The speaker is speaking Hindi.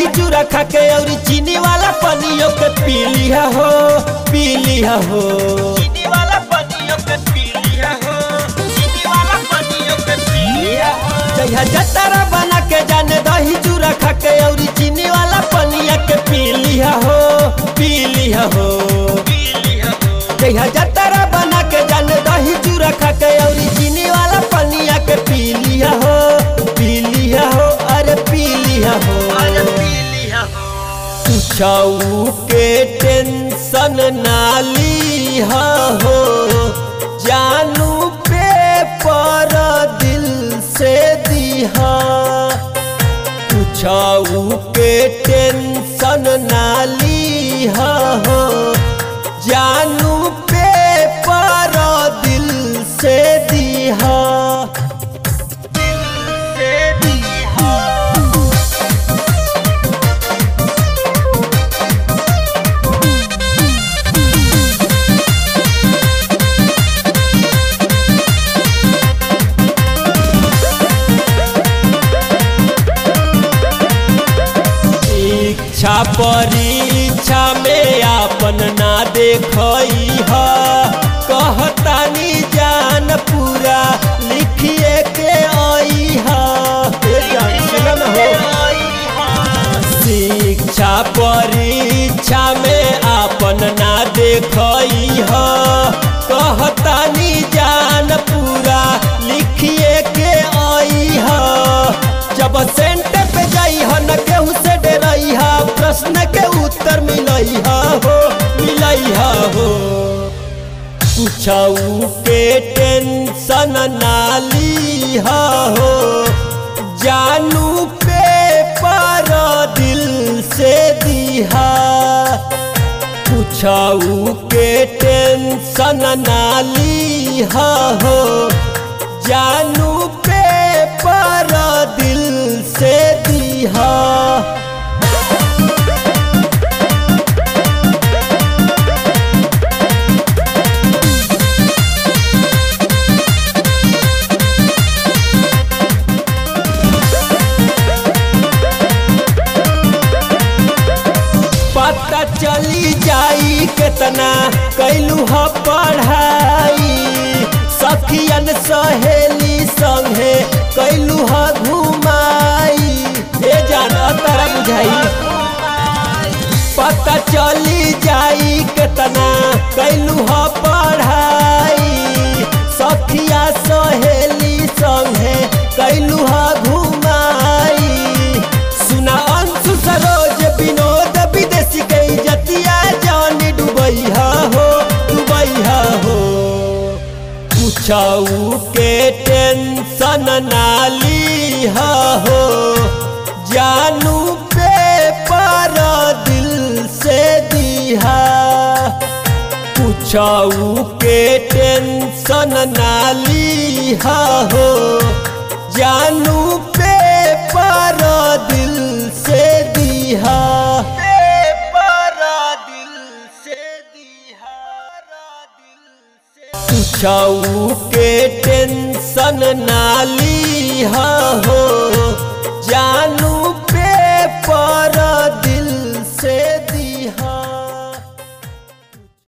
दही चूरा खा के और चीनी वाला पनियो के पी लिया हो पी लिया हो। के पी लिया हो पी लिया हो जतरा बना के जाने दही चूरा और चीनी वाला पनिया के पी लिया हो पी लिया हो। पी लिया हो। जतरा कुछऊ के टेंशन नाली हो जानू पे पर दिल से दिहा। छऊ के टेंशन नाली हो परीक्षा में अपन ना देख कहता कहतानी जान पूरा लिखिए के आई ह। शिक्षा परीक्षा पूछऊ के टेंशन ना लीह हो। जानू पे पर दिल से दिहा। पूछऊ के टेंशन ना लीह हो। जानू पे पर दिल से दिहा। केतना कैलू ह पढ़ाई। सखियन सहेली संगे कैलू ह घुमाई। ए जान तारा बुझाई। पता चली जाई केतना कैलू ह पढ़ाई। सखिया सहेली पूछऊ के टेंशन नाली हो। जानू पे पर दिल से दिहा। पूछऊ के टेंशन नाली हो। छऊ के टेंशन नाली हाँ हो।